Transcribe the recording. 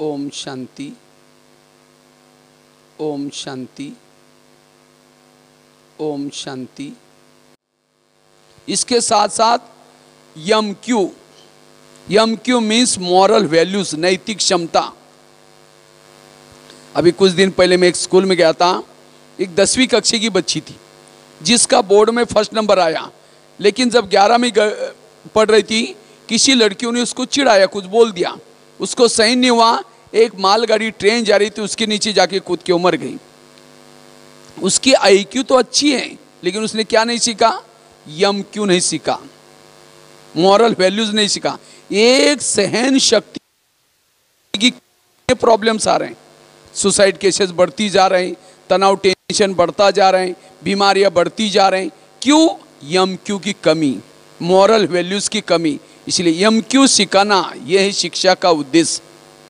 ओम शांति ओम शांति ओम शांति। इसके साथ साथ M Q M Q means moral values नैतिक क्षमता। अभी कुछ दिन पहले मैं एक स्कूल में गया था, एक दसवीं कक्षा की बच्ची थी, जिसका बोर्ड में फ़र्स्ट नंबर आया। लेकिन जब ग्यारह में पढ़ रही थी, किसी लड़कियों ने उसको चिढ़ाया, कुछ बोल दिया। उसको सही नहीं हुआ, एक मालगाड़ी, ट्रेन जा रही थी, उसके नीचे जाके कूद के उमर गई। उसकी आईक्यू तो अच्छी है, लेकिन उसने क्या नहीं सीखा? यम क्यों नहीं सीखा? मॉरल वैल्यूज़ नहीं सीखा। एक सहन शक्ति की प्रॉब्लम्स आ रहे हैं। सुसाइड केसेस बढ़ती जा रहे हैं, तनाव टेंशन बढ़ता जा रहे हैं, बीमारियाँ बढ़ती जा रहे हैं। क्यों? यम क्यू की कमी। मॉरल वैल्यूज़ की कमी। इसलिए एम क्यू सिखाना यह है शिक्षा का उद्देश्य।